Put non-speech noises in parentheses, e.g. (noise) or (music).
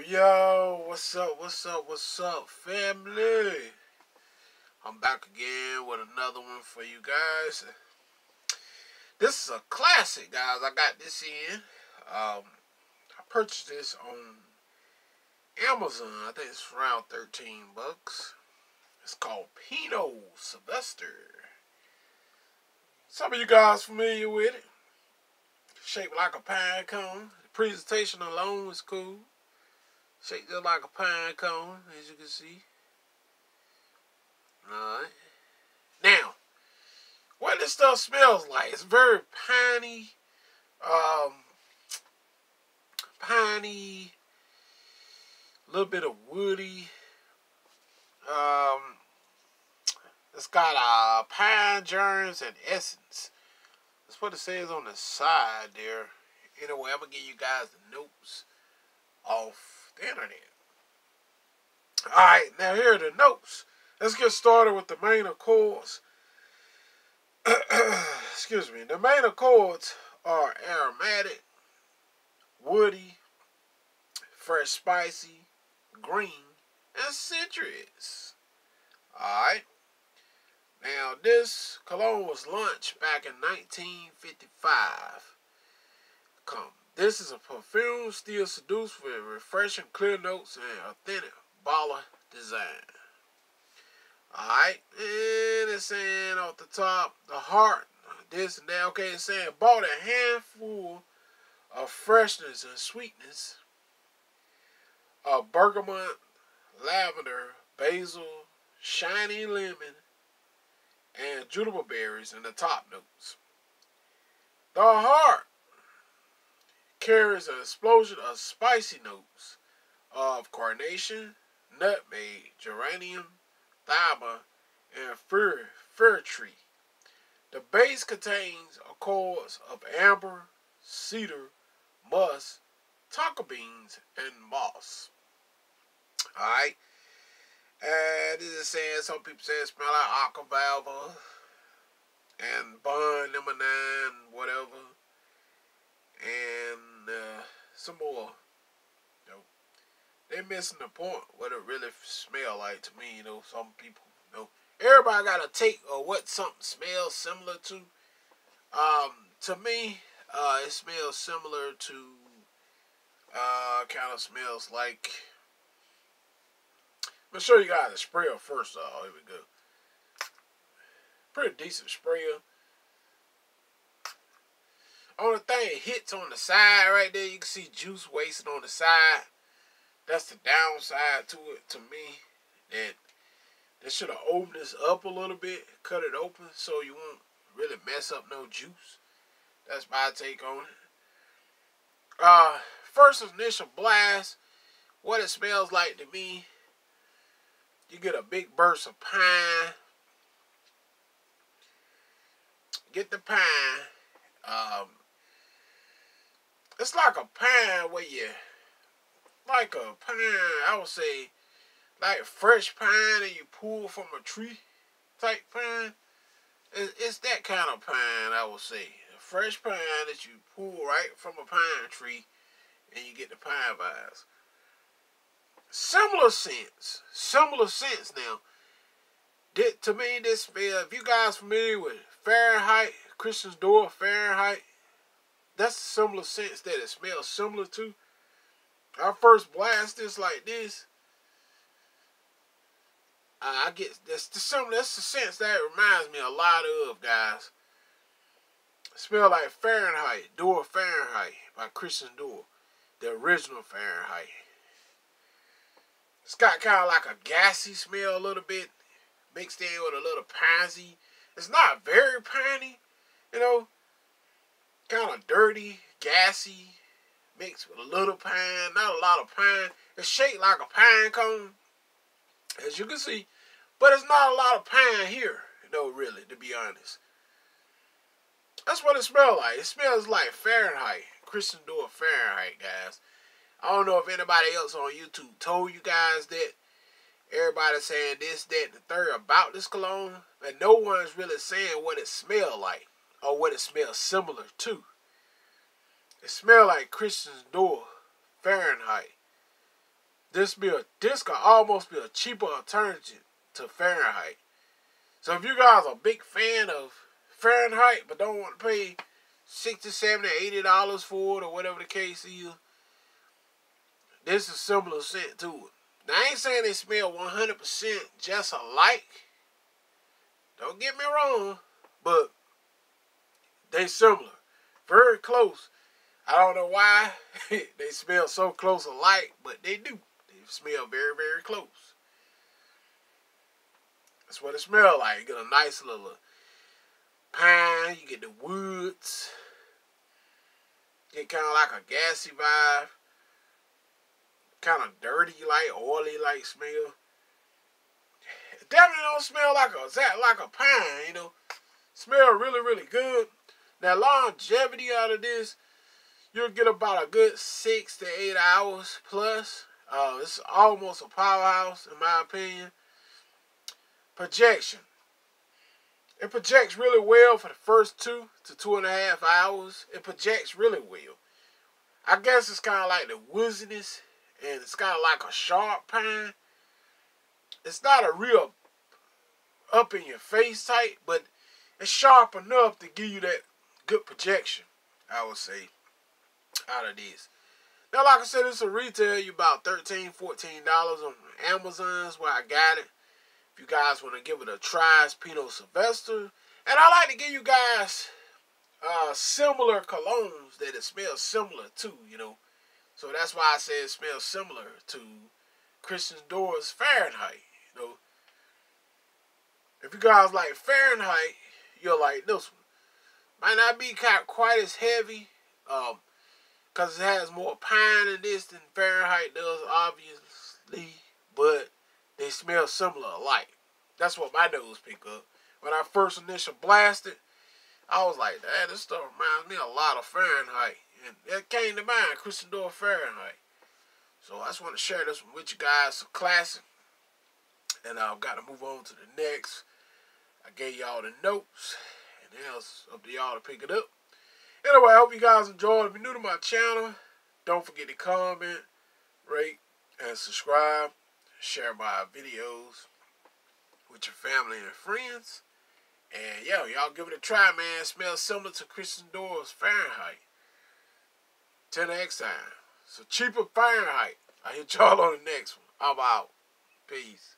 Yo, what's up, what's up, what's up, family? I'm back again with another one for you guys. This is a classic, guys. I got this in. Um, I purchased this on Amazon. I think it's around 13 bucks. It's called Pino Silvestre. Some of you guys familiar with it. Shaped like a pine cone. The presentation alone is cool. Shaped just like a pine cone, as you can see. Alright. Now, what this stuff smells like, it's very piney, um, piney, a little bit of woody. Um, it's got uh, pine germs and essence. That's what it says on the side there. Anyway, I'm going to give you guys the notes off the internet. Alright, now here are the notes. Let's get started with the main accords. (clears throat) Excuse me. The main accords are aromatic, woody, fresh spicy, green, and citrus. Alright. Now, this cologne was launched back in 1955. Come. This is a perfume still seduced with refreshing clear notes and authentic baller design. Alright, and it's saying off the top, the heart, this and that. Okay, it's saying bought a handful of freshness and sweetness of bergamot, lavender, basil, shiny lemon, and juniper berries in the top notes. The heart carries an explosion of spicy notes of carnation, nutmeg, geranium, thyma, and fir, fir tree. The base contains a accords of amber, cedar, musk, tonka beans, and moss. Alright. And this is saying some people say it smell like aqua aquavalva and Bond number nine, whatever. Uh, some more. You know, they're missing the point what it really smell like to me, you know, some people, you know. Everybody got a take of what something smells similar to. Um, to me, uh, it smells similar to, uh, kind of smells like I'm show you guys the sprayer first All Here we go. Pretty decent sprayer. Only thing it hits on the side right there, you can see juice wasting on the side. That's the downside to it to me. That they should have opened this up a little bit, cut it open so you won't really mess up no juice. That's my take on it. Uh, first initial blast, what it smells like to me you get a big burst of pine. Get the pine. Um, it's like a pine where you, like a pine, I would say, like fresh pine that you pull from a tree type pine. It's that kind of pine, I would say. A fresh pine that you pull right from a pine tree and you get the pine vibes. Similar sense. Similar sense now. Did, to me, this smell, if you guys familiar with Fahrenheit, Christian's Dior, Fahrenheit, that's a similar sense that it smells similar to. I first blast this like this. I get that's the similar. That's the sense that reminds me a lot of guys. Smell like Fahrenheit, Dior Fahrenheit by Christian Dior, the original Fahrenheit. It's got kind of like a gassy smell a little bit, mixed in with a little piney. It's not very piney, you know, dirty, gassy, mixed with a little pine, not a lot of pine. It's shaped like a pine cone, as you can see, but it's not a lot of pine here, know, really, to be honest. That's what it smells like. It smells like Fahrenheit. Christian Dior Fahrenheit, guys. I don't know if anybody else on YouTube told you guys that. Everybody's saying this, that, the third about this cologne, and no one's really saying what it smells like or what it smells similar to. It smells like Christian's Dior, Fahrenheit. this be a this could almost be a cheaper alternative to Fahrenheit. So if you guys are a big fan of Fahrenheit but don't want to pay 60 70 80 dollars for it or whatever the case is this is similar scent to it now i ain't saying they smell 100% just alike don't get me wrong but they similar very close i don't know why (laughs) they smell so close alike but they do they smell very very close that's what it smells like you get a nice little pine, you get the woods. Get kind of like a gassy vibe. Kind of dirty, like oily, like smell. It definitely don't smell like a like a pine, you know. Smell really, really good. Now longevity out of this, you'll get about a good six to eight hours plus. Uh, it's almost a powerhouse in my opinion. Projection. It projects really well for the first two to two and a half hours. It projects really well. I guess it's kind of like the wooziness, and it's kind of like a sharp pine. It's not a real up in your face type, but it's sharp enough to give you that good projection, I would say, out of this. Now, like I said, this will retail you about $13, $14 on Amazon's where I got it. If you guys want to give it a try, it's Pino Silvestre. And I like to give you guys uh, similar colognes that it smells similar to, you know. So that's why I say it smells similar to Christian Dior's Fahrenheit, you know. If you guys like Fahrenheit, you'll like this one. Might not be quite as heavy, um, because it has more pine in this than Fahrenheit does, obviously. But they smell similar alike. That's what my nose pick up. When I first initial blasted, I was like, "Man, this stuff reminds me a lot of Fahrenheit." And it came to mind, Christian Dior Fahrenheit. So I just want to share this with you guys. A classic. And I've got to move on to the next. I gave y'all the notes. And now it's up to y'all to pick it up. Anyway, I hope you guys enjoyed. If you're new to my channel, don't forget to comment, rate, and subscribe share my videos with your family and friends. And yo, y'all give it a try, man. It smells similar to Christian Dior's Fahrenheit. Till next time. So cheaper Fahrenheit. I hit y'all on the next one. I'm out. Peace.